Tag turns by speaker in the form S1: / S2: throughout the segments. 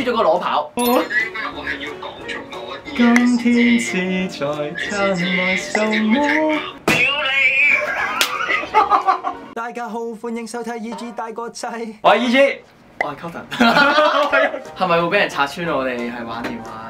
S1: 輸咗個裸跑。
S2: 今天是在
S3: 你
S2: 看
S3: 先至
S2: 來什麼？
S3: 到。屌你！
S4: 大家好，歡迎收睇《E.G 大個仔》。
S2: 我係 E G，
S1: 我係 Cotton，係咪會俾人拆穿我哋係玩電話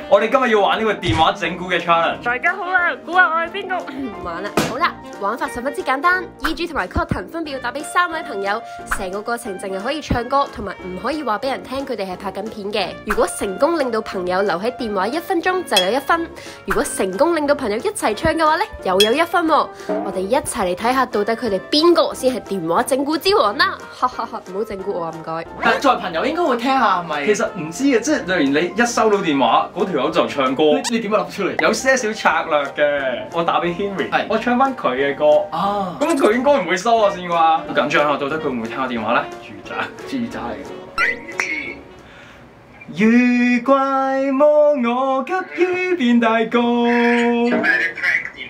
S2: 我哋今日要玩呢個電話整蠱嘅 challenge。
S5: 大家好啊，估下我係邊個？
S6: 唔玩啦，好啦，玩法十分之簡單，E.G 同埋 Cotton 分別要打俾三位朋友，成個過程淨係可以唱歌，同埋唔可以話俾人聽佢哋係拍緊片嘅。如果成功令到朋友留喺電話一分鐘就有一分，如果成功令到朋友一齊唱嘅話呢，又有一分喎。我哋一齊嚟睇下到底佢哋邊個先係電話整蠱之王啦！哈哈哈，唔好整蠱我啊，唔該。
S1: 但作為朋友應該會聽下係咪？
S2: 其實唔知嘅，即係例如你一收到電話，嗰條友就唱歌，
S1: 你你點樣諗出嚟？
S2: 有些少策略嘅。我打俾 Henry，
S1: 係
S2: 我唱翻佢嘅歌。
S1: 啊，
S2: 咁佢應該唔會收我先啩？好緊張啊！到底佢會唔會聽我電話咧？住宅。
S1: 住宅嚟㗎。
S3: 頂住
S2: 如怪魔我急於變大個，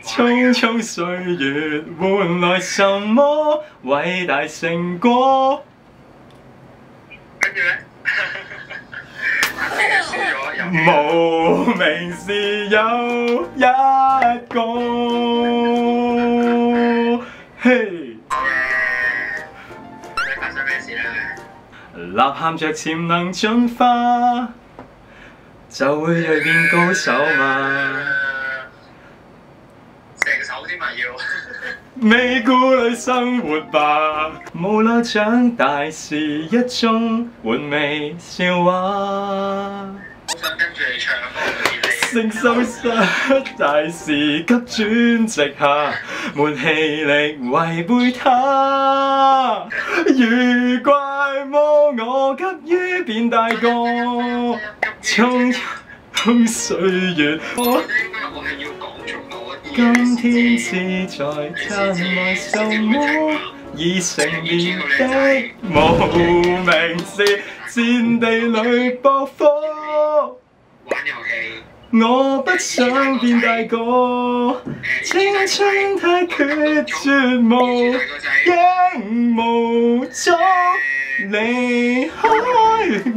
S2: 匆匆歲月換來什麼偉大成果？
S3: 跟住咧，
S2: 無名是有一個，嘿！
S3: 你發生咩事咧？
S2: 呐喊着潛能進化，就會蛻變高手嘛。
S3: 成手添啊要。
S2: 未顧慮生活吧，無奈長大是一種玩味笑話。
S3: 好想跟住你唱歌好似你。
S2: 承受失大事急轉直下，沒氣力違背他。如怪魔我急於變大個，匆匆歲月。今天是在看來什麼已成年的無名氏，戰地裏搏火。
S3: 玩遊戲。
S2: 我不想變大個，青春太決絕無，應無足離開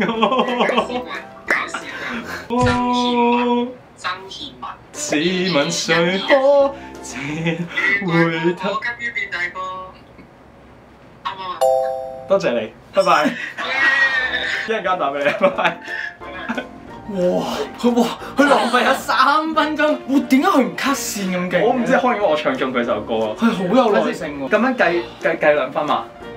S2: 我。試問誰可接回頭
S3: 我？急於變大個。啱唔啱啊？
S2: 多謝你，拜拜。一陣間打俾你，拜拜。
S1: 哇！佢哇！佢浪費咗三分鐘，我！點解佢唔 cut 線咁勁？
S2: 我唔知，可能因為我唱中佢首歌啊。
S1: 佢好有耐性喎。
S2: 咁樣計計計兩分嘛？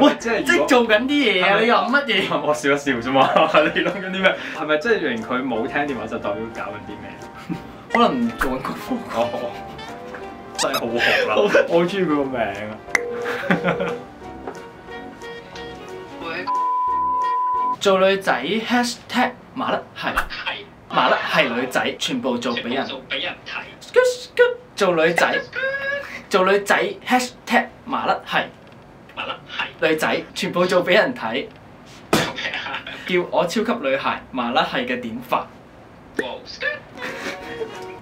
S2: 喂，即係
S1: 即係做緊啲嘢啊！你諗乜嘢？
S2: 我笑一笑啫嘛，你諗緊啲咩？係咪即係連佢冇聽電話就代表搞緊啲咩？
S1: 可能做緊功課。
S2: 哦，真係好學啦！我好中意佢個名啊！
S1: 做女仔 hashtag 麻甩係
S3: 係
S1: 麻甩係女仔，全部做俾人。
S3: 做俾人睇。
S1: 做女仔，做女仔 hashtag 麻甩係
S3: 麻甩係
S1: 女仔，全部做俾人睇？叫我超級女孩麻甩係嘅典範。
S3: 哇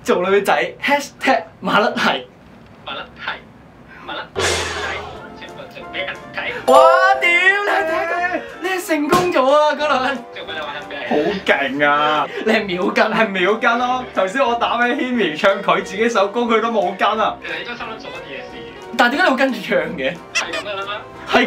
S1: 做女仔 hashtag 麻甩係，
S3: 麻甩係麻甩係全部做俾人睇。
S1: 哇屌你睇你係成功咗啊嗰輪，
S3: 做咩你玩
S2: 好勁啊！
S1: 你係秒跟
S2: 係秒跟咯！頭先我打俾 Henry 唱佢自己首歌，佢都冇跟啊！
S3: 其實你都心諗做乜嘢事？
S1: 但係點解你會跟住唱嘅？
S3: 係咁噶啦咩？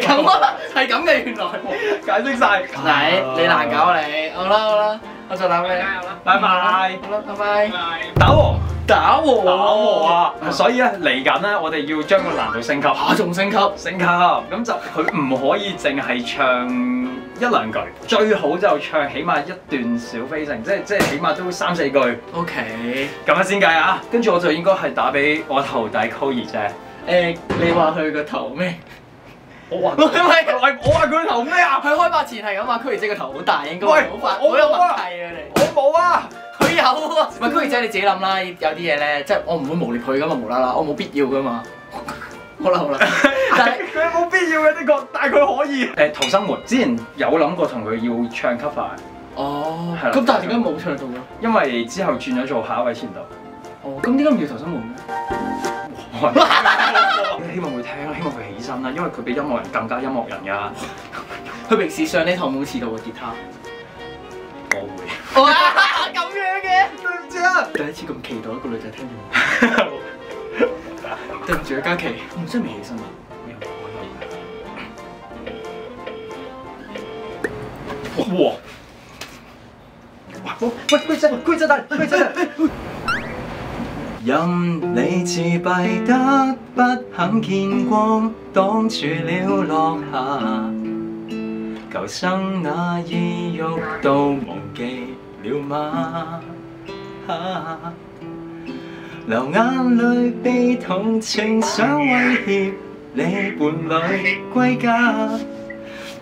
S1: 係咁啊，係咁嘅原來。
S2: 解釋晒。
S1: 你，你難搞你，好啦好啦，我再打俾你。
S3: 加油啦！
S2: 拜拜。
S1: 好啦，拜拜。
S3: 拜拜。
S2: 打和，
S1: 打和
S2: 打和啊！所以咧嚟緊咧，我哋要將個難度升級。
S1: 下仲升級。
S2: 升級，咁就佢唔可以淨係唱一兩句，最好就唱起碼一段小飛城，即係即係起碼都三四句咁
S1: OK 咁。
S2: 樣先計啊！跟住我就應該係打俾我徒弟 Koey 啫。
S1: 誒，你話佢個頭咩？
S2: 我話
S1: 喂喂
S2: 我話我話佢頭咩啊？
S1: 佢開拍前係咁話，區兒姐個頭好大，應該
S2: 喂
S1: 好發，
S2: 我
S1: 好有問
S2: 題啊
S1: 你。
S2: 我冇啊！
S1: 佢有啊，唔係區兒姐你自己諗啦，有啲嘢咧，即係我唔會無理佢噶嘛，無啦啦，我冇必要噶嘛。好啦好啦，但係
S2: 佢冇必要嘅呢個，但係佢可以。誒，逃生門之前有諗過同佢要唱 cover，
S1: 哦，
S2: 係啦
S1: 咁但係點解冇唱到咧？
S2: 因為之後轉咗做下一位前度。
S1: 哦，咁點解唔要逃生門咧？
S2: 希望佢聽啦，希望佢起身啦，因為佢比音樂人更加音樂人㗎。
S1: 佢平時上呢堂冇遲到嘅吉他。
S2: 我會。
S1: 哇，咁樣嘅。
S2: 對唔住啊！
S1: 第一次咁期待一個女仔聽完。對唔住啊，嘉琪，我真係未起身啊。
S2: 哇！喂喂喂真佢真係佢真係。
S4: 任你自閉得不肯見光，擋住了落下。求生那意欲都忘記了吗？啊流眼淚被同情想威脅你伴侶歸家，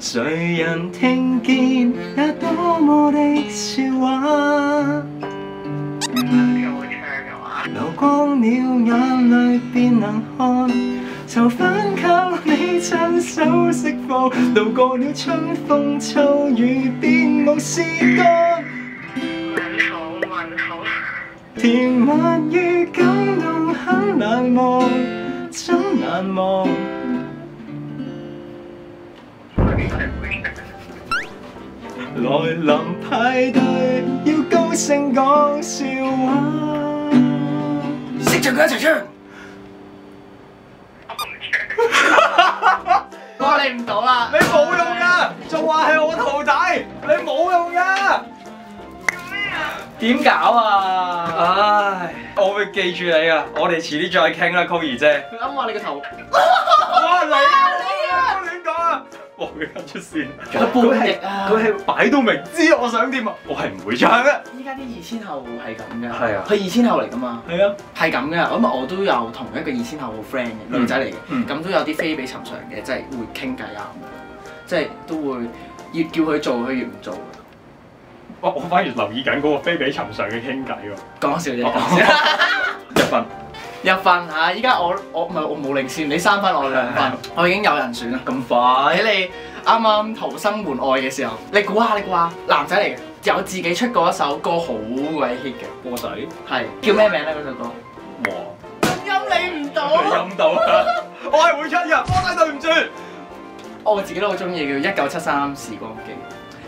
S4: 誰人聽見也多麼的笑話。流光了眼泪便能看，就反靠你亲手释放。路過了春风秋雨便無事幹，
S3: 問好問好。
S4: 甜蜜与感动很难忘，真难忘。来临派对要高声讲笑话。
S1: 識唱佢一齊唱。我話你唔到啦。
S2: 你冇用噶，仲話係我徒弟，你冇用噶。
S1: 點搞啊？
S2: 唉，我會記住你啊！我哋遲啲再傾啦，Koey 姐。
S1: 佢啱話你個頭。
S2: 哇你！哇佢緊出線，
S1: 佢叛逆啊
S2: 佢係擺到明知我想點啊！我係唔會唱嘅。
S1: 依家啲二千後係咁嘅。
S2: 係啊
S1: 佢二千後嚟噶嘛。
S2: 係啊，
S1: 係咁嘅，咁我都有同一個二千後嘅 friend 嘅女仔嚟嘅，咁、
S2: 嗯
S1: 都有啲非比尋常嘅，即係會傾偈啊咁樣，即係都會越叫佢做，佢越唔做嘅。
S2: 我我反而留意緊嗰個非比尋常嘅傾偈喎。
S1: 講笑啫，
S2: 哦
S1: 講笑。
S2: 一分。
S1: 一分嚇，依家我我唔係我冇領先，你三分我兩分，我已經有人選啦。
S2: 咁快？
S1: 喺你啱啱逃生門外嘅時候，你估下你估下，男仔嚟嘅，有自己出過一首歌好鬼 hit 嘅，
S2: 波仔。
S1: 係叫咩名咧嗰首歌？
S2: 哇！
S1: 陰你唔到。
S2: 飲到啊！我係會出嘅，波仔對唔住。
S1: 我自己都好中意叫一九七三時光機，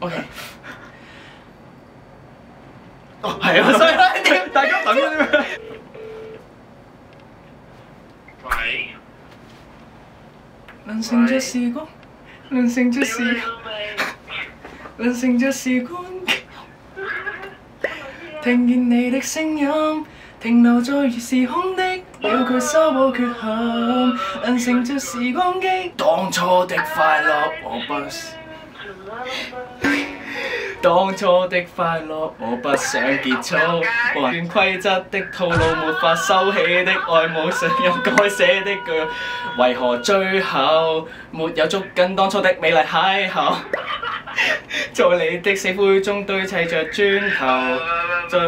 S1: OK。哦，係啊，所以咧點？
S2: 大家等緊啲咩？
S3: 喂。
S1: 能乘着時光，能乘着時，能乘着時光，聽見你的聲音，停留在時空的了卻修補缺陷，能乘着時光機，當初的快樂我不。當初的快樂我不想結束，玩規則的套路沒法收起的愛冇上有該寫的句，為何最後沒有捉緊當初的美麗邂逅？在你的死灰中堆砌着磚頭，在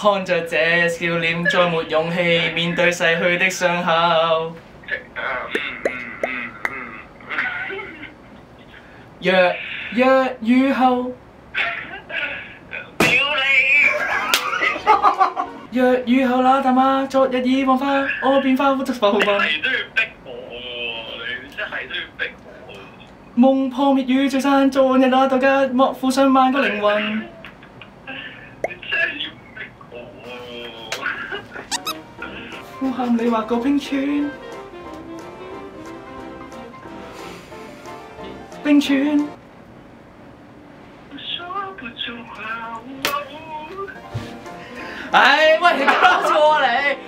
S1: 看着這笑臉，再沒勇氣面對逝去的傷口。若若雨後，
S3: 屌你！
S1: 若雨後那淡媽，昨日已黃花，我變花則浮
S3: 你。都要逼我喎，你真係都要逼我
S1: 梦。破滅雨聚散，昨日那代價，莫负上萬個靈魂。
S3: 你真係要逼我
S1: 我喊你畫個冰川，冰川。
S3: 喎！說不出話。
S1: 唉，喂，你搞錯啊你！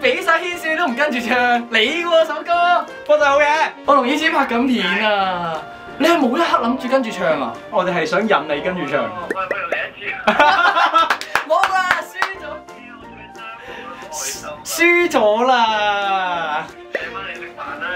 S1: 俾晒牽線都唔跟住唱，你喎首歌。
S2: 我就好嘢，
S1: 我同 E 子拍緊片啊，你係冇一刻諗住跟住唱啊？
S2: 我哋係想引你跟住唱。
S3: 喂喂，嚟一次。
S1: 冇啦，輸咗，
S3: 開心啊！
S1: 輸咗啦！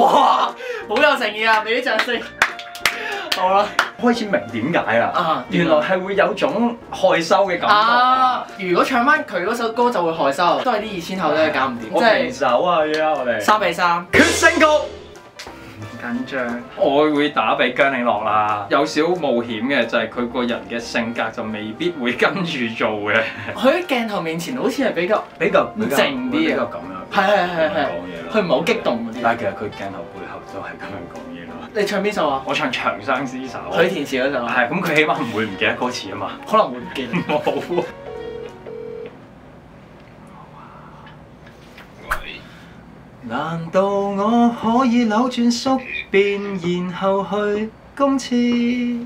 S1: 哇！好有誠意啊！俾啲掌聲。好啦。
S2: 開始明點解啦
S1: 啊，
S2: 原來係會有種害羞嘅感覺。
S1: 啊！如果唱翻佢嗰首歌就會害羞，都係啲二千後都係搞唔掂，
S2: 我平手啊！而家我哋
S1: 三比三。
S2: 決勝局。
S1: 緊張。
S2: 我會打俾姜嶺樂啦，有少冒險嘅就係佢個人嘅性格就未必會跟住做嘅，
S1: 佢喺鏡頭面前好似係比較，
S2: 比較比較
S1: 靜啲啊。係係係係
S2: 講嘢咯。
S1: 佢唔係好激動嗰啲。
S2: 但係其實佢鏡頭背後都係咁樣講嘢咯。
S1: 你唱邊首啊？
S2: 我唱《長相廝守》，
S1: 許填詞嗰首啊，
S2: 係咁，佢起碼唔會唔記得歌詞啊嘛。
S1: 可能會唔記得。
S2: 冇。難道我可以扭轉宿便，然後去公廁？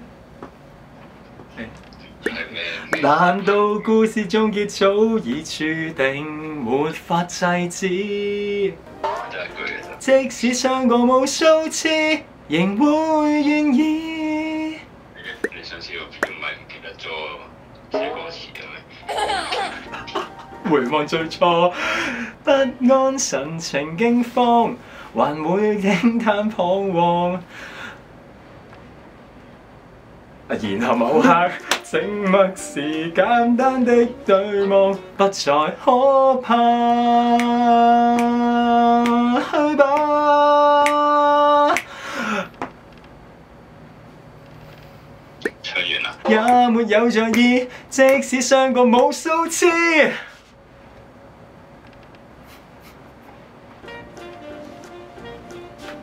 S2: 難道故事終結早已注定，沒法制止？即使相過無數次，仍會願意。
S3: 你上次個片唔係唔記得咗寫歌詞嘅咩？
S2: 回望最初，不安神情驚慌，還會驚嘆彷徨。然後某刻靜默時簡單的對望，不再可怕。去吧，
S3: 唱完啦。
S2: 也沒有在意，即使傷過無數次。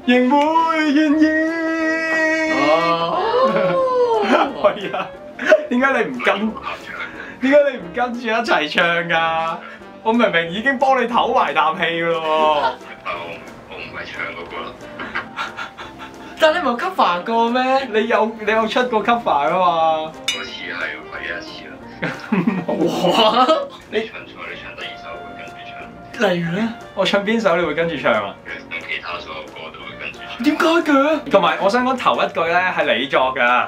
S2: 仍會願意。係啊，點解你唔跟？點解你唔跟住一齊唱㗎？我明明已經幫你唞埋啖氣㗎咯
S3: 我我唔係唱嗰個啦。
S1: 但你冇 cover 過咩？
S2: 你有你有出過 cover 啊嘛？
S3: 嗰次係唯一一次啦。
S1: 哇！
S3: 你唱錯，你唱第二首會跟住唱，
S1: 例如咧，
S2: 我唱邊首你會跟住唱啊？
S3: 咁其他所有歌都會跟住唱。
S1: 點解嘅？
S2: 同埋我想講頭一句咧係你作㗎。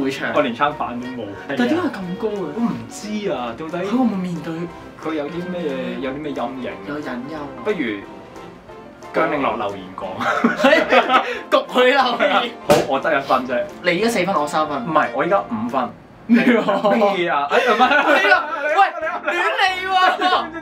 S3: 會
S1: 唱。
S2: 我連餐飯都冇。
S1: 但點解咁高嘅？
S2: 我唔知啊，到底
S1: 佢會唔會面對
S2: 佢有啲咩有啲咩陰影？
S1: 有隱憂？
S2: 不如姜令樂留言講。
S1: 焗佢留言。
S2: 好，我得一分啫。
S1: 你而家四分，我三分
S2: 唔。係，我而家五分。
S1: 咩啊？
S2: 咩啊？誒唔！
S1: 喂，亂嚟喎！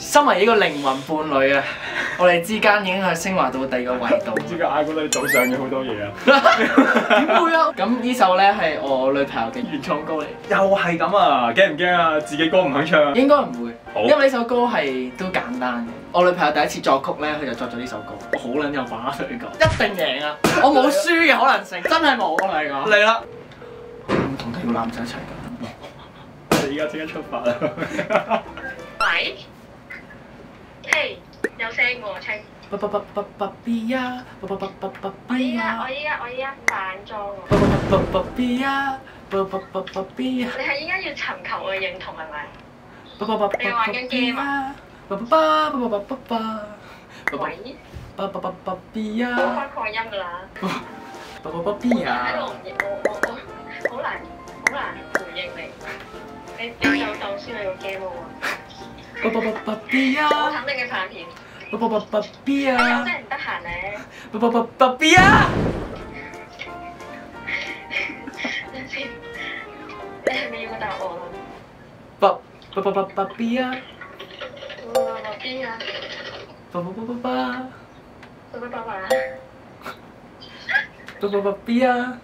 S1: 身為呢個靈魂伴侶啊，我哋之間已經係升華到第二個維度。
S2: 唔知佢嗌過你早上嘅好多嘢啊！
S1: 點會啊？咁呢首咧係我女朋友嘅原創歌嚟，
S2: 又係咁啊！驚唔驚啊？自己歌唔肯唱啊？
S1: 應該唔會，
S2: 好
S1: 因為呢首歌係都簡單嘅。我女朋友第一次作曲咧，佢就作咗呢首歌，我好撚有把握同你講，一定贏啊！我冇輸嘅可能性，真係冇我同你講。
S2: 嚟啦！
S1: 唔同佢個男仔一齊㗎。
S2: 我哋而家即刻出發啦！
S5: 喂，嘿，有
S1: 声哦，请。哎呀，
S5: 我依家我依家
S1: 晚装哦。
S5: 你系依家要寻求我认同系咪？你玩紧 game
S1: 吗？
S5: 喂？我发确认噶啦。哎，我我我好难好难回应你。你边有当先系个 game 喎？
S1: 爸爸爸爸比
S5: 啊！
S1: 我
S5: 肯定嘅反片。
S1: 爸爸爸爸比
S5: 啊！我真系唔得闲咧。
S1: 爸爸爸爸
S5: 比啊！你系咪要个答案啊？
S1: 爸爸爸爸 B
S5: 啊！
S1: 爸爸爸爸爸！
S5: 爸爸爸爸！
S1: 爸爸爸 B 啊！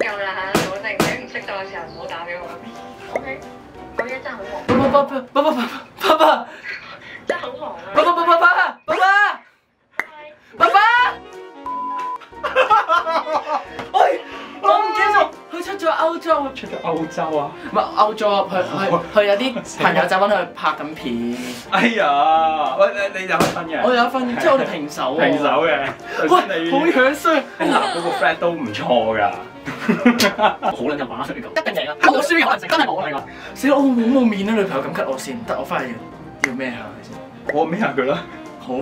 S5: 够啦，我定你唔识到嘅时候唔好打俾我。OK。我而家真係好忙，
S1: 不不不不不不不不不。
S5: 真係好忙啊。
S1: 爸爸爸爸爸爸爸爸爸爸！喂，我唔記得咗，佢出咗歐洲，
S2: 出咗歐洲啊！
S1: 唔係歐洲，佢佢佢有啲朋友仔揾佢拍緊片，
S2: 哎呀，喂你你有一分嘅，
S1: 我有一份，即係我哋平手。
S2: 平手嘅。
S1: 喂，
S2: 你
S1: 好樣衰，
S2: 嗱嗰個 friend 都唔錯㗎。
S1: 好撚有把握你講，一定贏啊！我冇輸嘅可能性，真係冇你講。死啦！我好冇面啊，女朋友咁吉我先，得我翻去要要咩下佢先。
S2: 我咩下佢啦？
S1: 好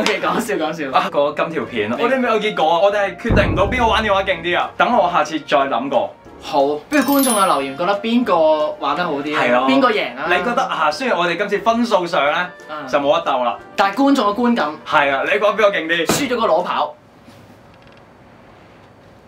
S1: ，OK，講笑講笑。
S2: 啊，個金條片，我哋未有結果啊！我哋係決定唔到邊個玩電話勁啲啊！等我下次再諗過。
S1: 好，不如觀眾嘅留言覺得邊個玩得好啲啊？
S2: 係咯
S1: 邊個贏啊？
S2: 你覺得啊？雖然我哋今次分數上咧
S1: 啊
S2: 就冇得鬥啦，
S1: 但係觀眾嘅觀感，
S2: 係啊，你覺得邊個勁啲？
S1: 輸咗個裸跑，